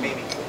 baby.